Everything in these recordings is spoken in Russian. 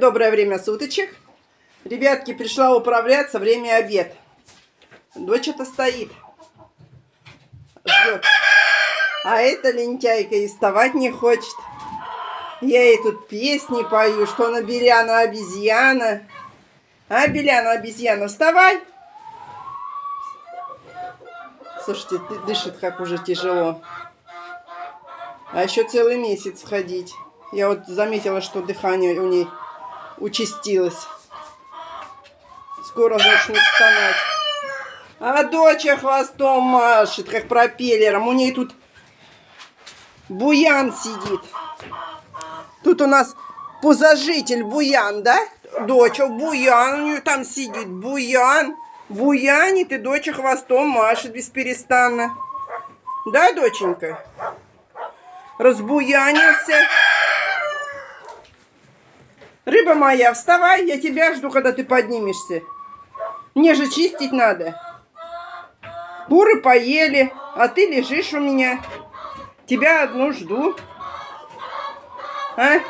Доброе время суточек. Ребятки, пришла управляться, время обед. Дочь это стоит. Ждет. А эта лентяйка и вставать не хочет. Я ей тут песни пою, что она Беляна обезьяна. А, Беляна обезьяна, вставай! Слушайте, дышит как уже тяжело. А еще целый месяц ходить. Я вот заметила, что дыхание у ней участилось. Скоро начнет стонать. А доча хвостом машет, как пропеллером. У ней тут буян сидит. Тут у нас пузожитель буян, да? Доча, буян у нее там сидит. Буян. Буянит и доча хвостом машет бесперестанно. Да, доченька? Разбуянился. Рыба моя, вставай, я тебя жду, когда ты поднимешься. Мне же чистить надо. Куры поели, а ты лежишь у меня. Тебя одну жду. А?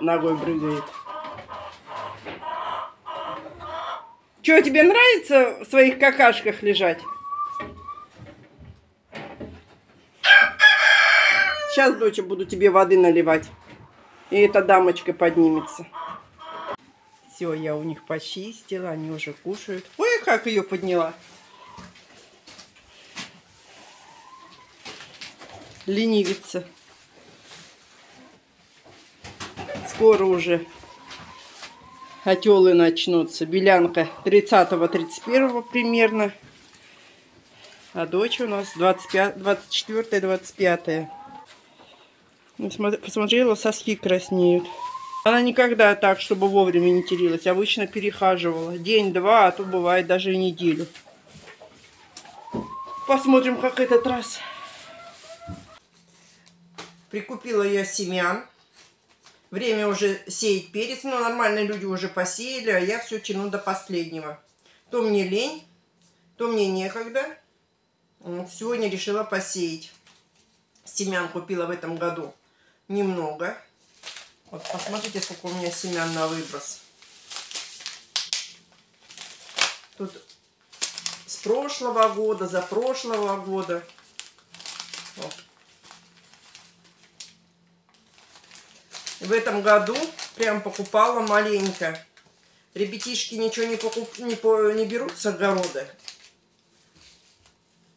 Ногой прыгает. Что, тебе нравится в своих какашках лежать? Сейчас, доча, буду тебе воды наливать. И эта дамочка поднимется. Все, я у них почистила, они уже кушают. Ой, как ее подняла. Ленивица. Скоро уже отелы начнутся. Белянка 30-31 примерно. А дочь у нас 24-25. Посмотрела, соски краснеют. Она никогда так, чтобы вовремя не терилась. Обычно перехаживала. День-два, а то бывает даже и неделю. Посмотрим, как этот раз. Прикупила я семян. Время уже сеять перец, но нормальные люди уже посеяли, а я все тяну до последнего. То мне лень, то мне некогда. Сегодня решила посеять. Семян купила в этом году немного. Вот посмотрите, сколько у меня семян на выброс. Тут с прошлого года, за прошлого года. Вот. В этом году прям покупала маленько. Ребятишки ничего не, покуп... не, по... не берут с огорода.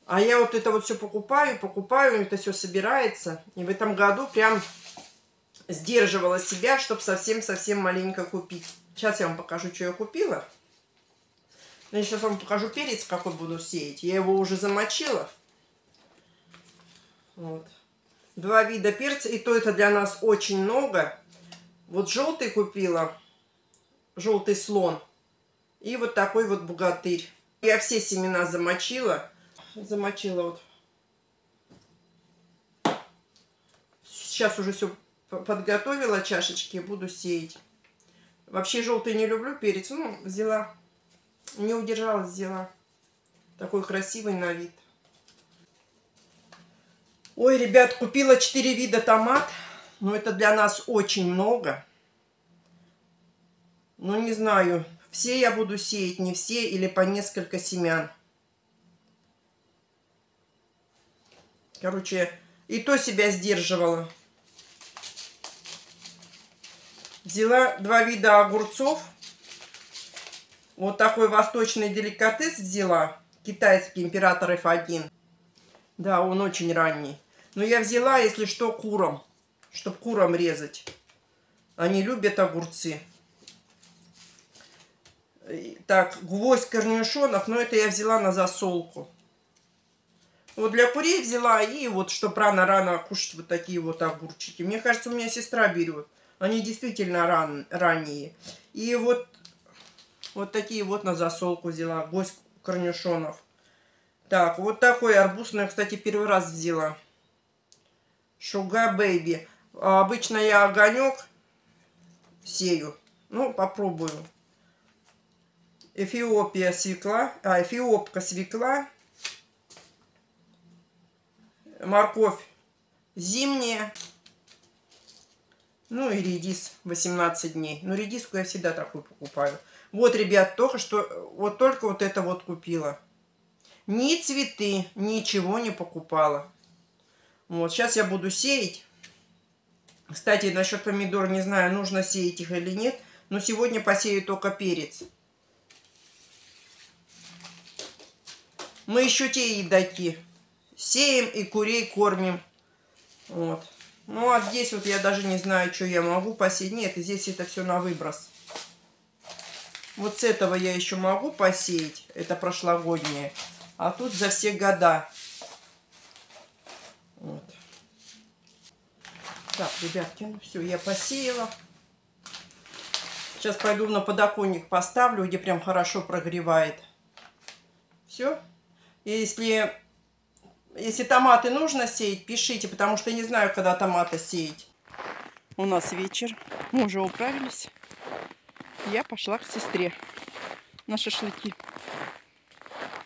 А я вот это вот все покупаю, покупаю, это все собирается. И в этом году прям сдерживала себя, чтобы совсем-совсем маленько купить. Сейчас я вам покажу, что я купила. Я сейчас вам покажу перец, какой буду сеять. Я его уже замочила. Вот. Два вида перца, и то это для нас очень много. Вот желтый купила, желтый слон. И вот такой вот богатырь. Я все семена замочила замочила вот. Сейчас уже все подготовила чашечки, буду сеять. Вообще желтый не люблю перец, ну, взяла. Не удержалась, взяла. Такой красивый на вид. Ой, ребят, купила 4 вида томат. Но это для нас очень много. Ну, не знаю, все я буду сеять, не все, или по несколько семян. Короче, и то себя сдерживала. Взяла два вида огурцов. Вот такой восточный деликатес взяла. Китайский император F1. Да, он очень ранний. Но я взяла, если что, куром. Чтобы куром резать. Они любят огурцы. Так, гвоздь корнюшонов. Но это я взяла на засолку. Вот для курей взяла, и вот, чтобы рано-рано кушать вот такие вот огурчики. Мне кажется, у меня сестра берет. Они действительно ран, ранние. И вот, вот такие вот на засолку взяла. Гость корнюшонов. Так, вот такой арбуз. Ну, я, кстати, первый раз взяла. Шуга Бэйби. Обычно я огонек сею. Ну, попробую. Эфиопия свекла. А, эфиопка свекла морковь зимняя. Ну и редис 18 дней. Ну редиску я всегда такую покупаю. Вот, ребят, только что, вот только вот это вот купила. Ни цветы, ничего не покупала. Вот, сейчас я буду сеять. Кстати, насчет помидор не знаю, нужно сеять их или нет. Но сегодня посею только перец. Мы еще те едоки. Сеем и курей кормим. Вот. Ну, а здесь вот я даже не знаю, что я могу посеять. Нет, здесь это все на выброс. Вот с этого я еще могу посеять. Это прошлогоднее. А тут за все года. Вот. Так, ребятки, ну все, я посеяла. Сейчас пойду на подоконник поставлю, где прям хорошо прогревает. Все. Если, если томаты нужно сеять, пишите, потому что я не знаю, когда томаты сеять. У нас вечер. Мы уже управились. Я пошла к сестре на шашлыки.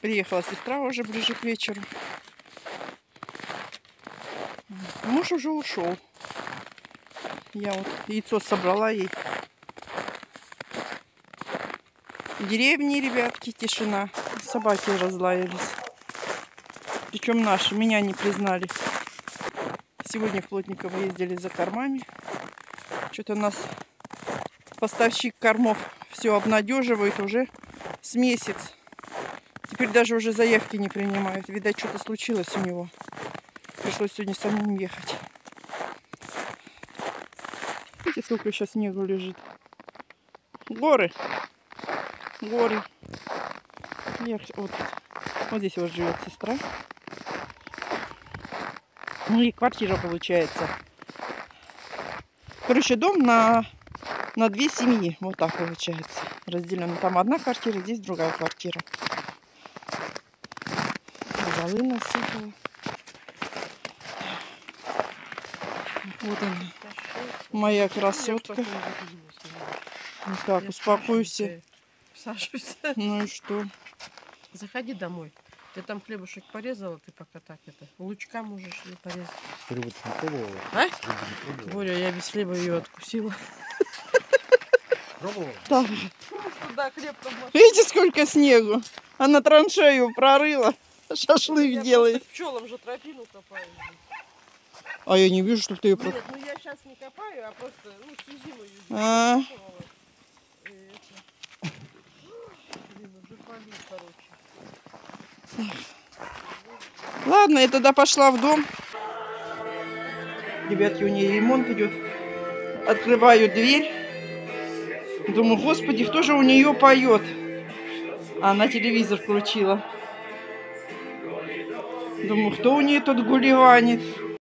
Приехала сестра уже ближе к вечеру. Муж уже ушел. Я вот яйцо собрала ей. В деревне, ребятки, тишина. Собаки разлаялись. Причем наши. Меня не признали. Сегодня в Плотниково ездили за кормами. Что-то нас поставщик кормов все обнадеживает уже с месяц. Теперь даже уже заявки не принимают. Видать, что-то случилось у него. Пришлось сегодня самим ехать. Видите, сколько сейчас снегу лежит. Горы. Горы. Я вот, вот здесь вот живет сестра. Ну и квартира получается. Короче, дом на, на две семьи. Вот так получается. Разделено. Там одна квартира, здесь другая квартира. Золы насыпала. Вот она. Моя красотка. Ну так, успокойся. Ну и что? Заходи домой. Ты там хлебушек порезала, ты пока так это. Лучка можешь ли порезать. Рыбу ты не пробовала? А? Не пробовала? Боря, я без хлеба ее откусила. Пробовала? Да, хлеб там видите, сколько снегу? Она траншею прорыла. Шашлык делает. пчелам же тропину копаю. А я не вижу, что ты ее... про- Нет, ну я сейчас не копаю, а просто, ну, всю зиму ее А. И это. Блин, уже полил, короче. Ладно, я тогда пошла в дом. Ребятки, у нее ремонт идет. Открываю дверь. Думаю, господи, кто же у нее поет? А она телевизор включила. Думаю, кто у нее тут гулеванит?